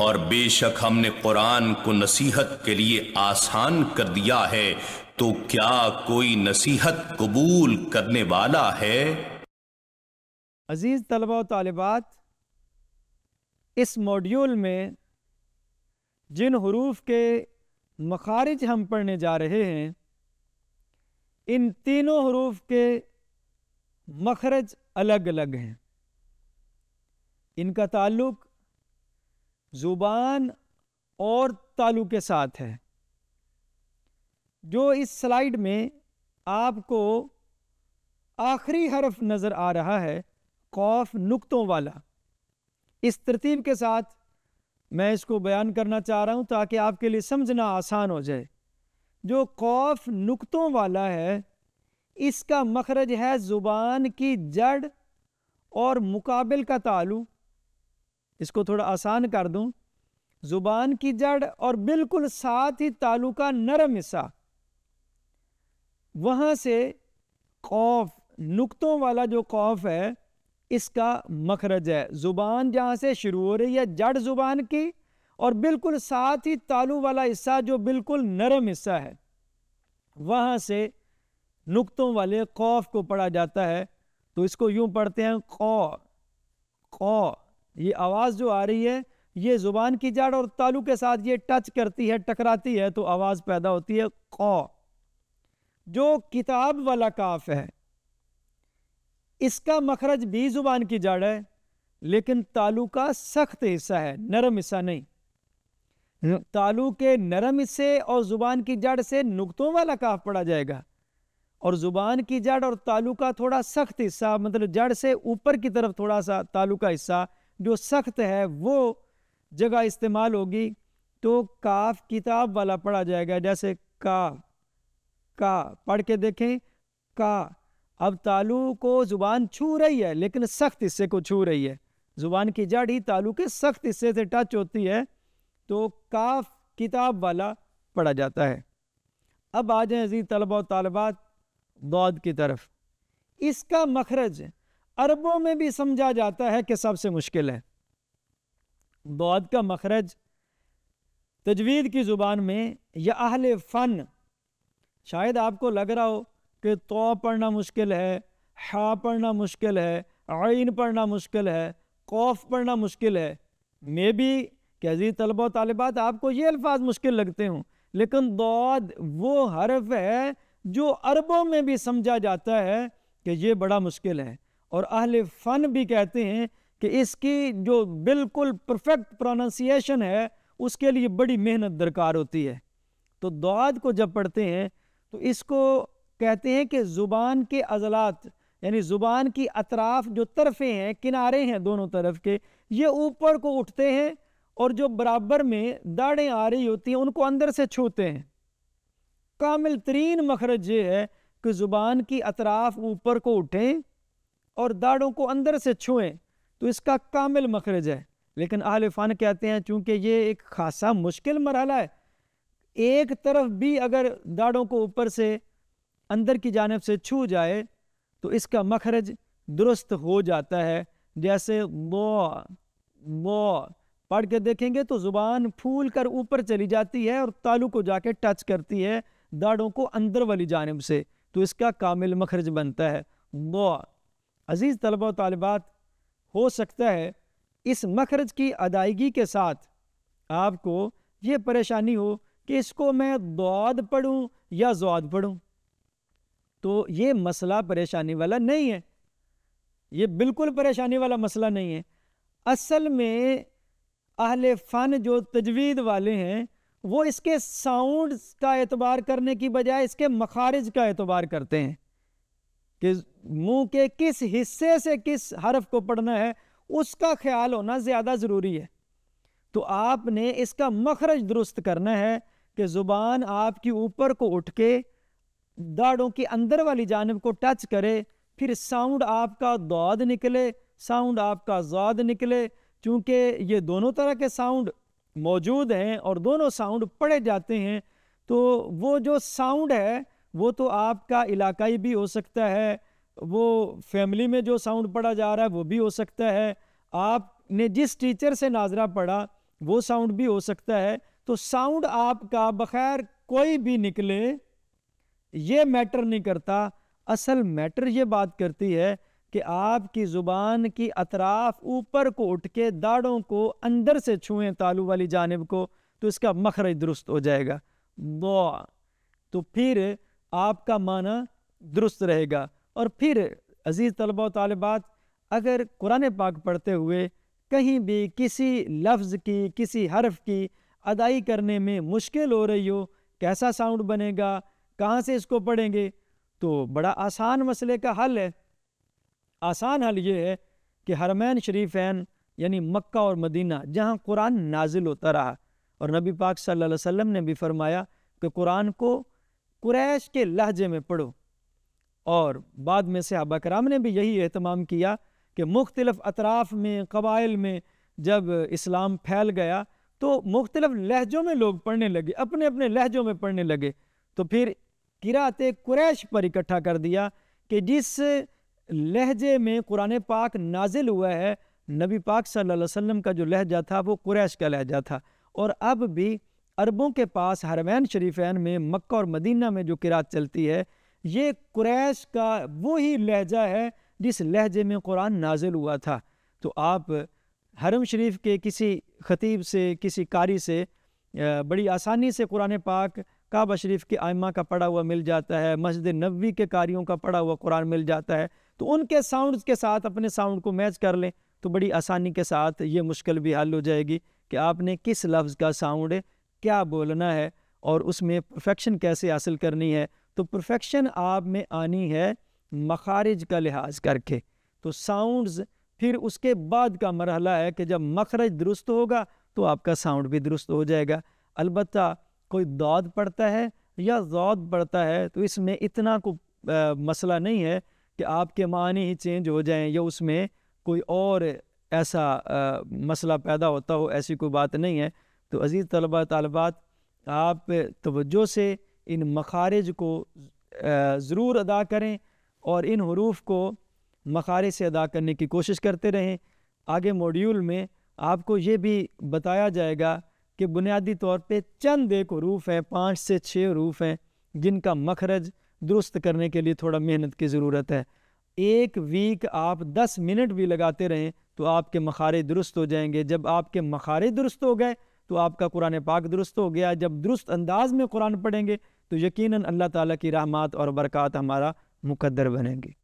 और बेशक हमने कुरान को नसीहत के लिए आसान कर दिया है तो क्या कोई नसीहत कबूल करने वाला है अज़ीज़ तलबा तालिबात इस मॉड्यूल में जिन हरूफ के मखारिज हम पढ़ने जा रहे हैं इन तीनों हरूफ के मखरज अलग अलग हैं। इनका ताल्लुक ज़ुबान और तालु के साथ है। जो इस स्लाइड में आपको आखिरी हरफ नज़र आ रहा है खौफ नुक्तों वाला, इस तरतीब के साथ मैं इसको बयान करना चाह रहा हूँ ताकि आपके लिए समझना आसान हो जाए। जो खौफ नुकतों वाला है, इसका मखरज है ज़ुबान की जड़ और मुकाबिल का तालु। इसको थोड़ा आसान कर दूँ। ज़ुबान की जड़ और बिल्कुल साथ ही तालु का नरम हिस्सा। वहाँ से खौफ, नुकतों वाला जो खौफ है, इसका मखरज है। ज़ुबान जहाँ से शुरू हो रही है, जड़ ज़ुबान की और बिल्कुल साथ ही तालू वाला हिस्सा जो बिल्कुल नरम हिस्सा है, वहाँ से नुक्तों वाले खौफ को पढ़ा जाता है। तो इसको यूँ पढ़ते हैं, खौ खौ। ये आवाज़ जो आ रही है, ये ज़ुबान की जड़ और तालू के साथ ये टच करती है, टकराती है तो आवाज़ पैदा होती है, खौ। जो किताब वाला काफ है, इसका मखरज भी ज़ुबान की जड़ है, लेकिन तालू का सख्त हिस्सा है, नरम हिस्सा नहीं। तालु के नरम हिस्से और ज़ुबान की जड़ से नुकतों वाला काफ पड़ा जाएगा। और ज़ुबान की जड़ और तालू का थोड़ा सख्त हिस्सा मतलब जड़ से ऊपर की तरफ़ थोड़ा सा तालु का हिस्सा जो सख्त है, वो जगह इस्तेमाल होगी तो काफ किताब वाला पढ़ा जाएगा। जैसे का का, पढ़ के देखें, का। अब तालू को ज़ुबान छू रही है, लेकिन सख्त हिस्से को छू रही है। ज़ुबान की जड़ ही तालू के सख्त हिस्से से टच होती है। तो काफ किताब वाला पढ़ा जाता है। अब आ जाए अज़ीज़ तलबा और तलबात दौद की तरफ़। इसका मखरज अरबों में भी समझा जाता है कि सबसे मुश्किल है। दौद का मखरज तजवीद की ज़ुबान में या अहल फ़न, शायद आपको लग रहा हो कि तो पढ़ना मुश्किल है, हा पढ़ना मुश्किल है, आइन पढ़ना मुश्किल है, कौफ पढ़ना मुश्किल है। मे भी कि अज़ीज़ तलबा तालिबात, आपको ये अल्फाज मुश्किल लगते हों। लेकिन दौद वो हरफ है जो अरबों में भी समझा जाता है कि ये बड़ा मुश्किल है। और अहल फ़न भी कहते हैं कि इसकी जो बिल्कुल परफेक्ट प्रोनाउंसिएशन है, उसके लिए बड़ी मेहनत दरकार होती है। तो दुआद को जब पढ़ते हैं तो इसको कहते हैं कि ज़ुबान के अजलात, यानी ज़ुबान की अतराफ़ जो तरफ़े हैं, किनारे हैं दोनों तरफ़ के, ये ऊपर को उठते हैं और जो बराबर में दाढ़ें आ रही होती हैं, उनको अंदर से छूते हैं। कामिल तरीन मखरज ये है कि ज़ुबान की अतराफ़ ऊपर को उठें और दाढ़ों को अंदर से छुएँ तो इसका कामिल मखरज है। लेकिन आल फ़ान कहते हैं, चूँकि ये एक खासा मुश्किल मरहला है, एक तरफ़ भी अगर दाढ़ों को ऊपर से अंदर की जानब से छू जाए तो इसका मखरज दुरुस्त हो जाता है। जैसे वो वो पढ़ के देखेंगे तो ज़ुबान फूल कर ऊपर चली जाती है और तालू को जाके टच करती है दाढ़ों को अंदर वाली जानब से। तो इसका कामिल मखरज बनता है। वो अज़ीज़ तलबा तालिबात, हो सकता है इस मखरज की अदायगी के साथ आपको ये परेशानी हो कि इसको मैं दौद पढ़ूँ या जौद पढ़ूँ। तो ये मसला परेशानी वाला नहीं है। ये बिल्कुल परेशानी वाला मसला नहीं है। असल में अहल फ़न जो तजवीद वाले हैं, वो इसके साउंड का एतबार करने की बजाय इसके मखारज का एतबार करते हैं कि मुँह के किस हिस्से से किस हरफ को पढ़ना है, उसका ख्याल होना ज़्यादा ज़रूरी है। तो आपने इसका मखरज दुरुस्त करना है कि ज़ुबान आपकी ऊपर को उठ के दाढ़ों की अंदर वाली जानब को टच करे, फिर साउंड आपका दौद निकले, साउंड आपका जौद निकले चूँकि ये दोनों तरह के साउंड मौजूद हैं और दोनों साउंड पढ़े जाते हैं तो वो जो साउंड है, वो तो आपका इलाकाई भी हो सकता है। वो फैमिली में जो साउंड पढ़ा जा रहा है, वो भी हो सकता है। आपने जिस टीचर से नाजरा पढ़ा, वो साउंड भी हो सकता है। तो साउंड आपका बखैर कोई भी निकले, ये मैटर नहीं करता। असल मैटर ये बात करती है कि आपकी ज़ुबान की अतराफ ऊपर को उठ के दाढ़ों को अंदर से छुएँ तालू वाली जानब को तो इसका मखरज दुरुस्त हो जाएगा। दो तो फिर आपका माना दुरुस्त रहेगा। और फिर, अज़ीज़ तलबा तालबात, अगर कुरान पाक पढ़ते हुए कहीं भी किसी लफ्ज़ की, किसी हर्फ की अदाई करने में मुश्किल हो रही हो, कैसा साउंड बनेगा, कहाँ से इसको पढ़ेंगे तो बड़ा आसान मसले का हल है। आसान हल ये है कि हरमैन शरीफैन यानी मक्का और मदीना, जहाँ कुरान नाजिल होता रहा। और नबी पाक सल्लल्लाहु अलैहि वसल्लम ने भी फरमाया कि कुरान को कुरैश के लहजे में पढ़ो। और बाद में से कराम ने भी यही अहतमाम किया कि मुख्तलफ़ अतराफ़ में, कबाइल में जब इस्लाम फैल गया तो मुख्तलिफ़ लहजों में लोग पढ़ने लगे अपने अपने लहजों में पढ़ने लगे। तो फिर किरात कुरैश पर इकट्ठा कर दिया कि जिस लहजे में कुरान पाक नाजिल हुआ है। नबी पाक सल्लल्लाहु अलैहि वसल्लम का जो लहजा था, वो कुरैश का लहजा था। और अब भी अरबों के पास हरमैन शरीफैन में मक्का और मदीना में जो किरात चलती है, ये कुरैश का वो ही लहजा है, जिस लहजे में कुरान नाजिल हुआ था। तो आप हरम शरीफ के किसी ख़तीब से, किसी कारी से बड़ी आसानी से कुरान पाक काबा शरीफ के आयमा का पढ़ा हुआ मिल जाता है। मस्जिद नबी के कारियों का पढ़ा हुआ कुरान मिल जाता है। तो उनके साउंड के साथ अपने साउंड को मैच कर लें तो बड़ी आसानी के साथ ये मुश्किल भी हल हो जाएगी कि आपने किस लफ्ज़ का साउंड क्या बोलना है और उसमें परफेक्शन कैसे हासिल करनी है। तो परफेक्शन आप में आनी है मखारिज का लिहाज करके। तो साउंड्स फिर उसके बाद का मरहला है कि जब मखरज दुरुस्त होगा तो आपका साउंड भी दुरुस्त हो जाएगा। अलबत् कोई दौद पड़ता है या जौद पड़ता है तो इसमें इतना को आ, मसला नहीं है कि आपके मानी ही चेंज हो जाएँ या उसमें कोई और ऐसा आ, मसला पैदा होता हो ऐसी कोई बात नहीं है। तो अज़ीज़ तलबा तलबात आप तवज्जो से इन मखारज को ज़रूर अदा करें और इन हरूफ को मखारज से अदा करने की कोशिश करते रहें। आगे मॉड्यूल में आपको ये भी बताया जाएगा कि बुनियादी तौर पे चंद एक हरूफ हैं पाँच से छः हरूफ हैं जिनका मखरज दुरुस्त करने के लिए थोड़ा मेहनत की ज़रूरत है। एक वीक आप दस मिनट भी लगाते रहें तो आपके मखारे दुरुस्त हो जाएँगे। जब आपके मखारे दुरुस्त हो गए तो आपका कुरान पाक दुरुस्त हो गया। जब दुरुस्त अंदाज में कुरान पढ़ेंगे तो यकीनन अल्लाह ताला की रहमत और बरक़ात हमारा मुकद्दर बनेंगी।